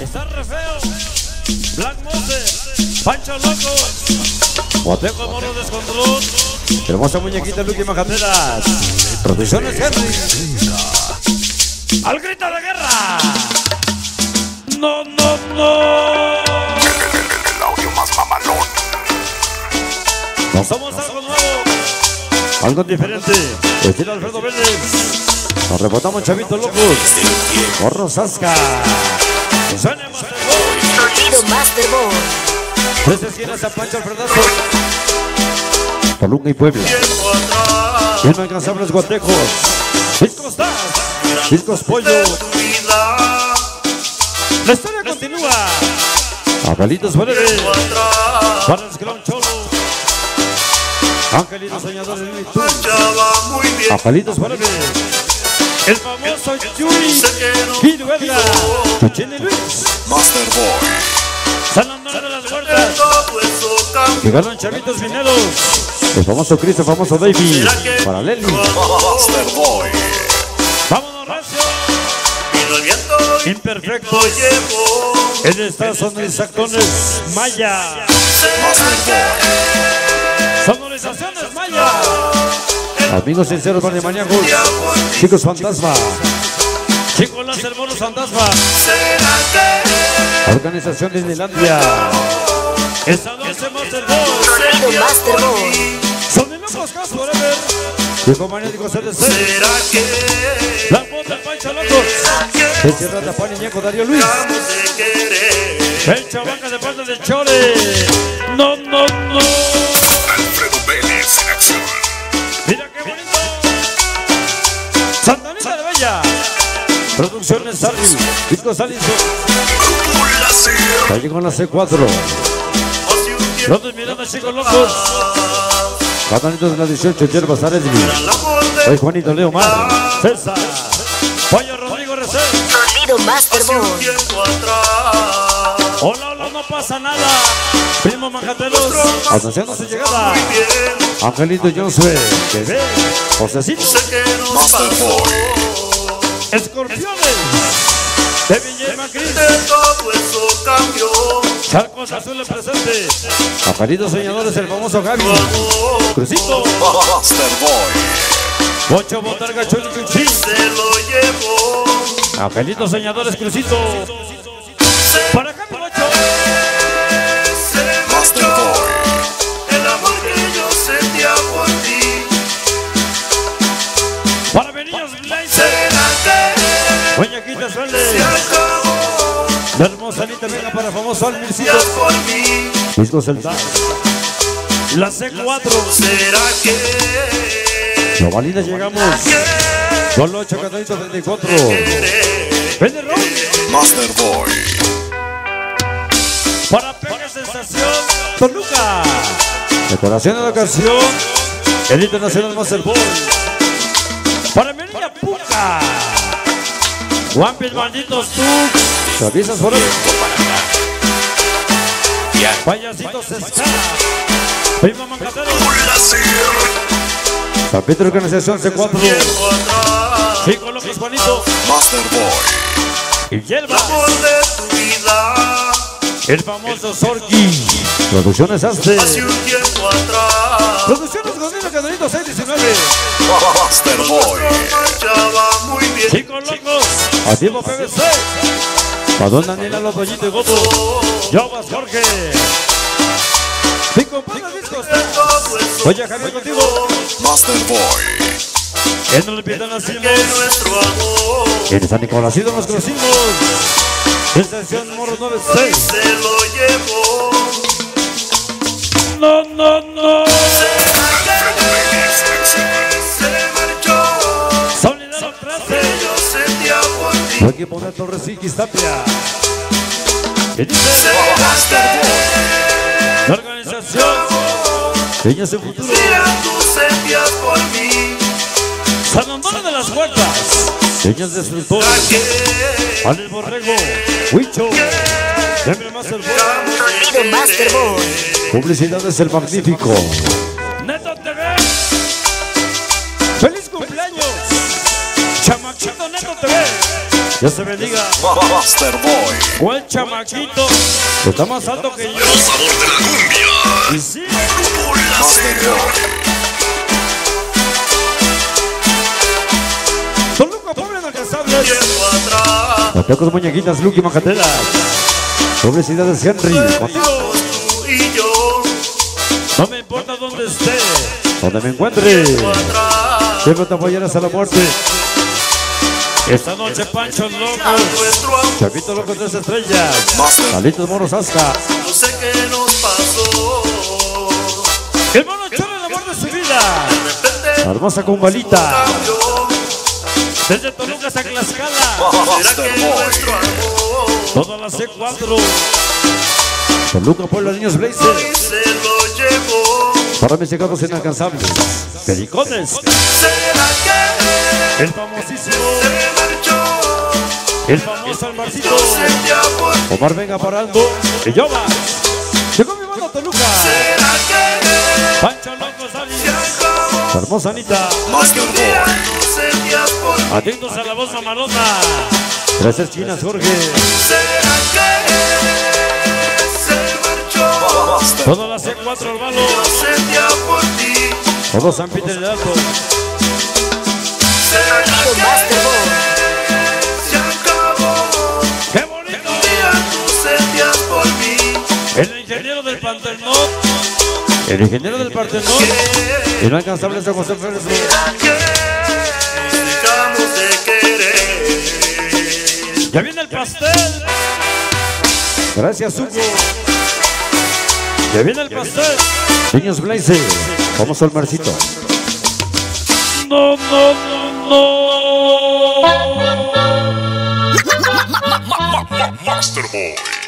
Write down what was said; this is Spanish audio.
Está re feo. Black Moses. Pancho Loco. Boteco Moro Descontrol. Hermosa muñequita Lucky Majateras. Producciones Henry. Al grito de guerra. No, no, no. El audio más mamalón. No somos algo nuevo. Algo diferente. Estilo Alfredo Vélez. Nos rebotamos chavitos locos. Morro Sasca. Boy. Sonido Master Boy. Pancho Alfredazo. Toluca y Puebla. Inalcanzables guatejos. Discos Taz. Discos Pollo. La historia continúa. Angelitos Paredes. Para el Cholo. Angelitos Soñadores de. Angelitos. El famoso Yuri. Edgar. Chuchini Luis. Master Boy. San Andrés de las Huertas. Llegaron chavitos mineros. El famoso Chris, el famoso David. Para. Master Boy. Vámonos, Recio. Imperfectos. En estas son mis actones Maya. Master Sonorizaciones Maya. Amigos sinceros, maníacos. Chicos fantasma. Chicos las hermanos fantasma. Organización de Disneylandia. Esta noche Master. Son de locos Cast Forever. Dijo Magnético CDC. La voz del Pancho Locos. El de Juan Iñeco Darío Luis. El Chabanca de parte del Chole. No, no, no. Producciones Salis. Disco Salis. Calle con la C4. Los mirando chicos locos. Catanitos de la 18. Yerbas Aresmi. Soy Juanito Leo Mar. César. Pollo Rodrigo Recer. Sonido Master. Hola, hola, no pasa nada. Primo Manjatelos. Anunciando su llegada. Angelito Josué. Josecito. Master Boy. Escorpiones. De Villa Macris. Charcos Azules presente. Angelitos Soñadores, el famoso Gaby. Crucito. Master Boy. Ocho Botarga Choli Chuchi. Angelitos Soñadores, Crucito. Para Javi Ocho. La hermosa Anita venga para el famoso Almircito. Disco. La C4. Novalina llegamos. Con 8 Catalitos 34. Vende Ron. Master Boy. Para Pega Sensación. Toluca. Decoración de la ocasión. El Internacional Master Boy. Para Melilla Puca. Guampis Malditos tú. Traviesas por Payasitos Ska. Prima Mancatero. Pedro Organización C4. Chico López Juanito. Master Boy. Y Yelva. El famoso Sorki. Producciones Aste. Producciones Godino Cadrito 619. Master Boy. Chicos locos. A tiempo PVC. Padón Daniela Los Doñito y Goto. Yobas Jorge. Mi compadre Discos. Oye Javier contigo. Master Boy. En el Piedad nacimos. En San Nicolás nos conocimos. En sección Morro 96. No, no, no. Alfredo Vélez en acción. Solidaro 13. Su equipo de Torres y Tapia. ¿Qué dice? La organización. Peñas en futuro. San Antonio de las Huertas. Peñas Destructores. Juan el Borrego. Huicho. Sonido Master Boy. Publicidades El Magnífico. Neto TV. Feliz cumpleaños. Chamaquito Neto TV. Dios te bendiga. Master Boy. ¿Cuál chamaquito está más alto que yo? El sabor de la cumbia. Mateo muñequitas, Lucky Macatela. Publicidades Henry. Y yo. No me importa dónde esté, donde me encuentre. Siempre te apoyarás a la muerte. Esta noche, Pancho Loco. Chavito Loco, tres estrellas. Salitos Moros Asca. No sé qué nos pasó. El mono chorro el amor de su vida. La hermosa Cumbalita. cambió. Desde Toluca hasta Tlaxcala. ¿Será Master que Boy. nuestro amor Toda la C4. Toluca, Puebla, Niños Blazer. Para mis llegados inalcanzables. Pericones. ¿Será que El famosísimo. El famoso Almarcito. Por. Omar venga parando. Y yo va. Llegó mi mano Toluca. ¿Será que Pancho Loco hermosa Anita. Atentos a la voz mamalona. Tres esquinas, Jorge. ¿Será que se marchó? Toda la C4 al ti. Todo San Peter de Alto. ¿Será Sonido Master Boy. que se acabó? ¡Qué bonito! Un día tú sentías por mí. El ingeniero del Pantenón. El ingeniero del Partenón. Que Inalcanzable San José Férez. Ya viene el pastel. Gracias, Hugo. Ya viene el pastel. Niños Blaze. Vamos al marcito. No, no, no, no. Master Boy.